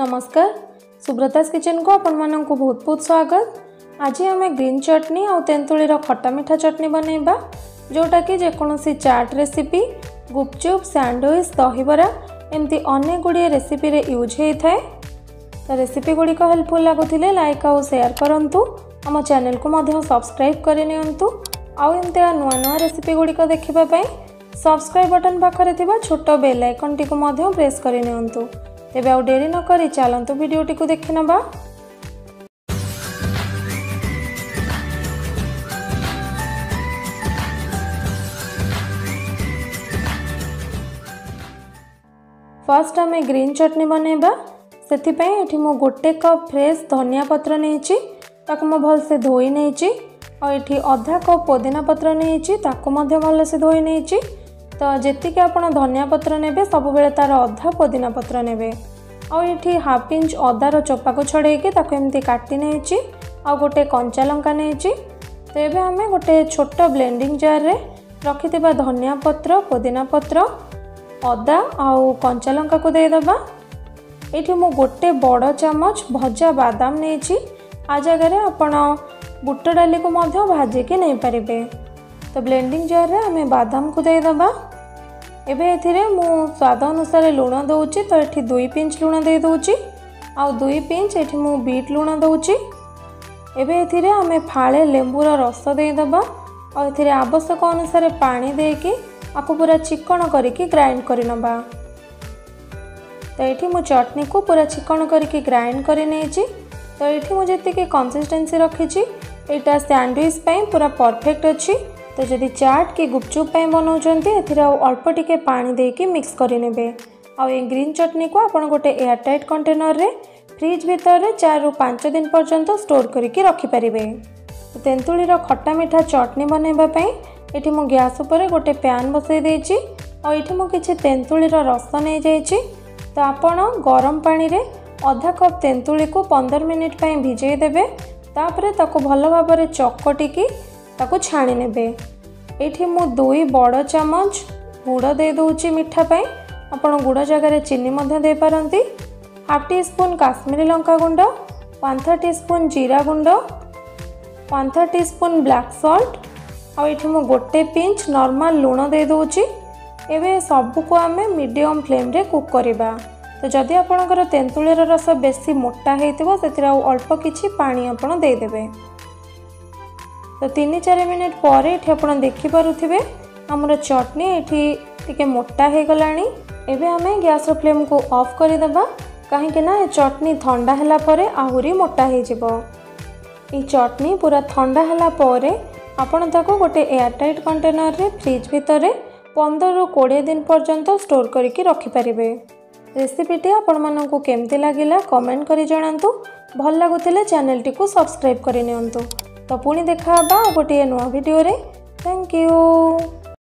नमस्कार सुब्रता किचेन को आपण मन को बहुत बहुत स्वागत आज आम ग्रीन चटनी आ तेतुर खटा मीठा चटनी बनवा जोटा कि जेकोसी चाट रेसीपी गुपचुप सैंडविच दहबरा एमती अनेक गुड़े रेसीपी रे यूज होता है तो रेसीपी गुड़िक हेल्पफुल लगुले लाइक आउ सेयार करूँ आम चेल को सब्सक्राइब करनी आमती नुआ नुआ रेसीपी गुड़िक देखापी सब्सक्राइब बटन पाखे छोट बेल आइकन टी प्रेस करनी ତେବେ ଆଉ ଡେରି ନକରି ଚାଲନ୍ତୁ ଭିଡ଼ିଓଟିକୁ ଦେଖିନେବା ଫାର୍ଷ୍ଟ ଆମେ ଗ୍ରୀନ୍ ଚଟନି ବନେଇବା ସେଥିପାଇଁ ଏଠି ମୁଁ ଗୋଟେ କପ୍ ଫ୍ରେଶ୍ ଧନିଆ ପତ୍ର ନେଇଛି ତାକୁ ମୁଁ ଭଲସେ ଧୋଇ ନେଇଛି ଆଉ ଏଠି ଅଧା କପ୍ ପୋଦିନା ପତ୍ର ନେଇଛି ତାକୁ ମଧ୍ୟ ଭଲସେ ଧୋଇ ନେଇଛି ତ ଯେତିକି ଆପଣ ଧନିଆ ପତ୍ର ନେବେ ସବୁବେଳେ ତା'ର ଅଧା ପୋଦିନା ପତ୍ର ନେବେ ଆଉ ଏଠି ହାଫ୍ ଇଞ୍ଚ ଅଦାର ଚୋପାକୁ ଛଡ଼େଇକି ତାକୁ ଏମିତି କାଟି ନେଇଛି ଆଉ ଗୋଟେ କଞ୍ଚା ଲଙ୍କା ନେଇଛି ତ ଏବେ ଆମେ ଗୋଟେ ଛୋଟ ବ୍ଲେଣ୍ଡିଂ ଜାର୍ରେ ରଖିଥିବା ଧନିଆ ପତ୍ର ପୋଦିନା ପତ୍ର ଅଦା ଆଉ କଞ୍ଚା ଲଙ୍କାକୁ ଦେଇଦେବା ଏଠି ମୁଁ ଗୋଟେ ବଡ଼ ଚାମଚ ଭଜା ବାଦାମ ନେଇଛି ଆ ଜାଗାରେ ଆପଣ ବୁଟ ଡାଲିକୁ ମଧ୍ୟ ଭାଜିକି ନେଇପାରିବେ ତ ବ୍ଲେଣ୍ଡିଂ ଜାର୍ରେ ଆମେ ବାଦାମକୁ ଦେଇଦେବା ଏବେ ଏଥିରେ ମୁଁ ସ୍ୱାଦ ଅନୁସାରେ ଲୁଣ ଦେଉଛି ତ ଏଠି ଦୁଇ ପିଞ୍ଚ ଲୁଣ ଦେଇଦେଉଛି ଆଉ ଦୁଇ ପିଞ୍ଚ ଏଠି ମୁଁ ବିଟ୍ ଲୁଣ ଦେଉଛି ଏବେ ଏଥିରେ ଆମେ ଫାଳେ ଲେମ୍ବୁର ରସ ଦେଇଦେବା ଆଉ ଏଥିରେ ଆବଶ୍ୟକ ଅନୁସାରେ ପାଣି ଦେଇକି ଆକୁ ପୁରା ଚିକଣ କରିକି ଗ୍ରାଇଣ୍ଡ କରିନେବା ତ ଏଇଠି ମୁଁ ଚଟନିକୁ ପୁରା ଚିକଣ କରିକି ଗ୍ରାଇଣ୍ଡ କରି ନେଇଛି ତ ଏଇଠି ମୁଁ ଯେତିକି କନ୍ସିଷ୍ଟେନ୍ସି ରଖିଛି ଏଇଟା ସ୍ୟାଣ୍ଡୱିଚ୍ ପାଇଁ ପୁରା ପରଫେକ୍ଟ ଅଛି ତ ଯଦି ଚାଟ୍ କି ଗୁପଚୁପ୍ ପାଇଁ ବନାଉଛନ୍ତି ଏଥିରେ ଆଉ ଅଳ୍ପ ଟିକେ ପାଣି ଦେଇକି ମିକ୍ସ କରିନେବେ ଆଉ ଏ ଗ୍ରୀନ୍ ଚଟନୀକୁ ଆପଣ ଗୋଟେ ଏୟାର୍ ଟାଇଟ୍ କଣ୍ଟେନରରେ ଫ୍ରିଜ୍ ଭିତରେ ଚାରିରୁ ପାଞ୍ଚ ଦିନ ପର୍ଯ୍ୟନ୍ତ ଷ୍ଟୋର୍ କରିକି ରଖିପାରିବେ ତେନ୍ତୁଳିର ଖଟା ମିଠା ଚଟନୀ ବନାଇବା ପାଇଁ ଏଠି ମୁଁ ଗ୍ୟାସ୍ ଉପରେ ଗୋଟେ ପ୍ୟାନ୍ ବସାଇ ଦେଇଛି ଆଉ ଏଠି ମୁଁ କିଛି ତେନ୍ତୁଳିର ରସ ନେଇଯାଇଛି ତ ଆପଣ ଗରମ ପାଣିରେ ଅଧା କପ୍ ତେନ୍ତୁଳିକୁ ପନ୍ଦର ମିନିଟ୍ ପାଇଁ ଭିଜେଇ ଦେବେ ତାପରେ ତାକୁ ଭଲ ଭାବରେ ଚକଟିକି ତାକୁ ଛାଣି ନେବେ ଏଇଠି ମୁଁ ଦୁଇ ବଡ଼ ଚାମଚ ଗୁଡ଼ ଦେଇଦେଉଛି ମିଠା ପାଇଁ ଆପଣ ଗୁଡ଼ ଜାଗାରେ ଚିନି ମଧ୍ୟ ଦେଇପାରନ୍ତି ହାଫ୍ ଟି ସ୍ପୁନ୍ କାଶ୍ମୀରୀ ଲଙ୍କା ଗୁଣ୍ଡ ପାନ୍ଥ ଟି ସ୍ପୁନ୍ ଜିରା ଗୁଣ୍ଡ ପାନ୍ଥ ଟି ସ୍ପୁନ୍ ବ୍ଲାକ୍ ସଲ୍ଟ ଆଉ ଏଇଠି ମୁଁ ଗୋଟେ ପିଞ୍ଚ ନର୍ମାଲ୍ ଲୁଣ ଦେଇଦେଉଛି ଏବେ ସବୁକୁ ଆମେ ମିଡ଼ିୟମ୍ ଫ୍ଲେମ୍ରେ କୁକ୍ କରିବା ତ ଯଦି ଆପଣଙ୍କର ତେନ୍ତୁଳିର ରସ ବେଶୀ ମୋଟା ହେଇଥିବ ସେଥିରେ ଆଉ ଅଳ୍ପ କିଛି ପାଣି ଆପଣ ଦେଇଦେବେ ତ ତିନି ଚାରି ମିନିଟ୍ ପରେ ଏଠି ଆପଣ ଦେଖିପାରୁଥିବେ ଆମର ଚଟନି ଏଠି ଟିକେ ମୋଟା ହୋଇଗଲାଣି ଏବେ ଆମେ ଗ୍ୟାସ୍ର ଫ୍ଲେମ୍କୁ ଅଫ୍ କରିଦେବା କାହିଁକି ନା ଏ ଚଟନି ଥଣ୍ଡା ହେଲା ପରେ ଆହୁରି ମୋଟା ହୋଇଯିବ ଏଇ ଚଟନି ପୁରା ଥଣ୍ଡା ହେଲା ପରେ ଆପଣ ତାକୁ ଗୋଟେ ଏୟାରଟାଇଟ୍ କଣ୍ଟେନରରେ ଫ୍ରିଜ୍ ଭିତରେ ପନ୍ଦରରୁ କୋଡ଼ିଏ ଦିନ ପର୍ଯ୍ୟନ୍ତ ଷ୍ଟୋର କରିକି ରଖିପାରିବେ ରେସିପିଟି ଆପଣମାନଙ୍କୁ କେମିତି ଲାଗିଲା କମେଣ୍ଟ କରି ଜଣାନ୍ତୁ ଭଲ ଲାଗୁଥିଲେ ଚ୍ୟାନେଲଟିକୁ ସବସ୍କ୍ରାଇବ୍ କରିନିଅନ୍ତୁ ତ ପୁଣି ଦେଖା ହେବା ଆଉ ଗୋଟିଏ ନୂଆ ଭିଡ଼ିଓରେ ଥ୍ୟାଙ୍କ ୟୁ